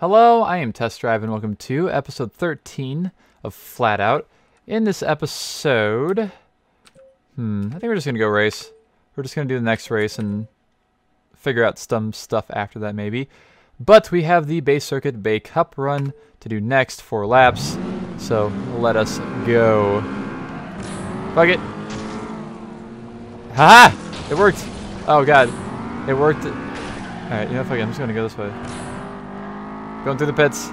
Hello, I am Test Drive and welcome to episode 13 of FlatOut. In this episode, hmm, I think we're just gonna go race. We're just gonna do the next race and figure out some stuff after that maybe. But we have the Bay Circuit Bay Cup run to do next, four laps. So let us go. Fuck it. Haha! It worked! Oh god. It worked. Alright, you know, fuck it, I'm just gonna go this way. Going through the pits.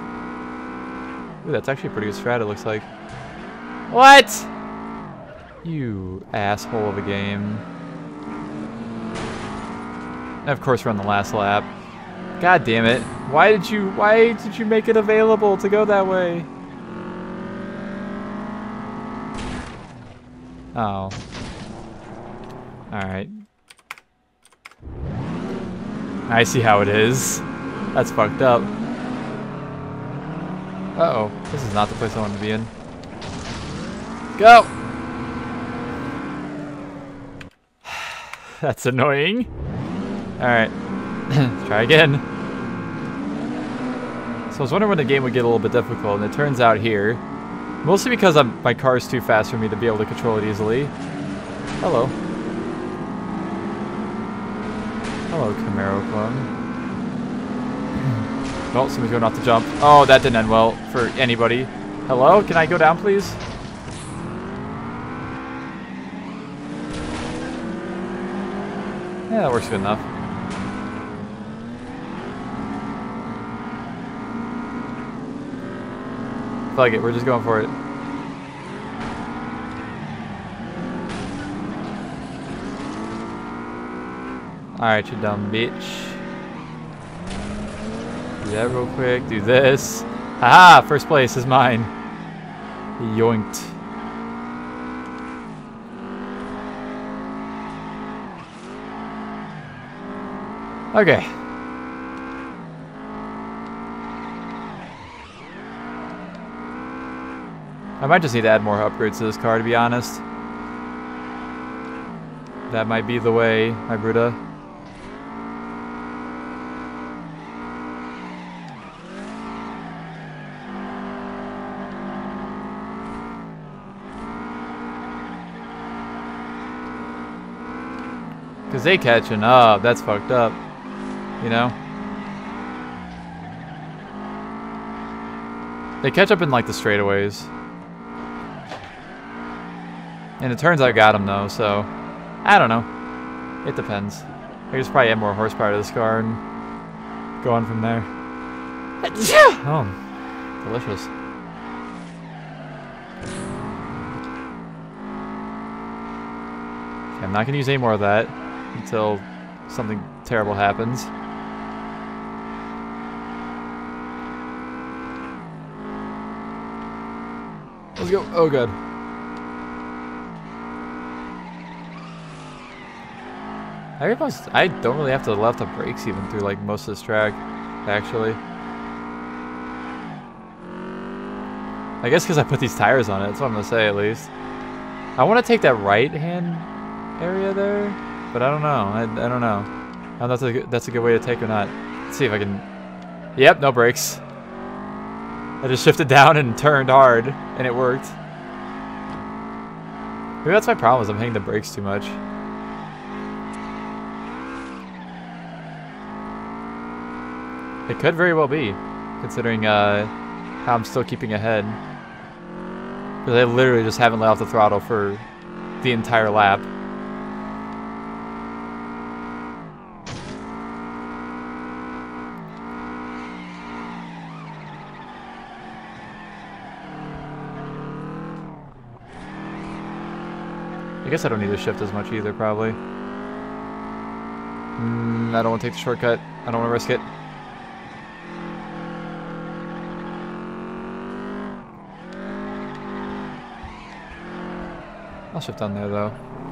Ooh, that's actually a pretty good strat, it looks like. What? You asshole of a game. And of course, we're on the last lap. God damn it. Why did you, why did you make it available to go that way? Oh. Alright. I see how it is. That's fucked up. Uh-oh. This is not the place I want to be in. Go! That's annoying. Alright. Try again. So I was wondering when the game would get a little bit difficult, and it turns out here, mostly because I'm, my car is too fast for me to be able to control it easily. Hello. Hello, Camaro clone. Oh, somebody's going off the jump. Oh, that didn't end well for anybody. Hello? Can I go down, please? Yeah, that works good enough. Fuck it, we're just going for it. Alright, you dumb bitch. Do that real quick. Do this. Haha! First place is mine. Yoinked. Okay. I might just need to add more upgrades to this car, to be honest. That might be the way, my Because they catching up. That's fucked up. You know? They catch up in like the straightaways. And it turns out I got them though, so... I don't know. It depends. I just probably add more horsepower to this car and go on from there. Oh, delicious. Okay, I'm not going to use any more of that until something terrible happens. Let's go. Oh, good. I I don't really have to left the brakes even through like most of this track, actually. I guess because I put these tires on it, that's what I'm going to say at least. I want to take that right hand area there. But I don't know. I, I don't know. I don't know if that's a, good, that's a good way to take or not. Let's see if I can... Yep, no brakes. I just shifted down and turned hard, and it worked. Maybe that's my problem, is I'm hitting the brakes too much. It could very well be, considering uh, how I'm still keeping ahead. Because I literally just haven't let off the throttle for the entire lap. I guess I don't need to shift as much either, probably. Mm, I don't want to take the shortcut. I don't want to risk it. I'll shift on there, though.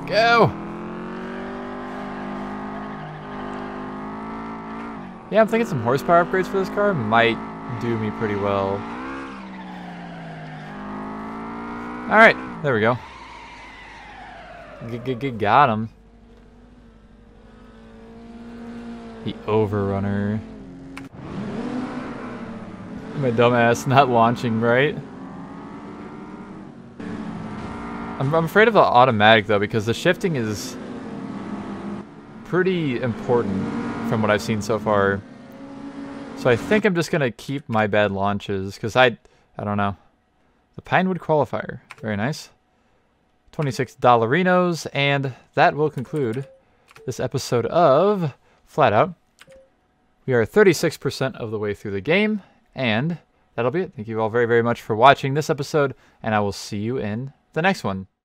Go! Yeah, I'm thinking some horsepower upgrades for this car might do me pretty well. Alright, there we go. Got him. The Overrunner. My dumbass not launching right. I'm, I'm afraid of the automatic though because the shifting is pretty important from what I've seen so far. So I think I'm just gonna keep my bad launches because I, I don't know. The Pinewood Qualifier, very nice. 26 dollarinos, and that will conclude this episode of FlatOut. We are 36% of the way through the game, and that'll be it. Thank you all very, very much for watching this episode, and I will see you in the next one.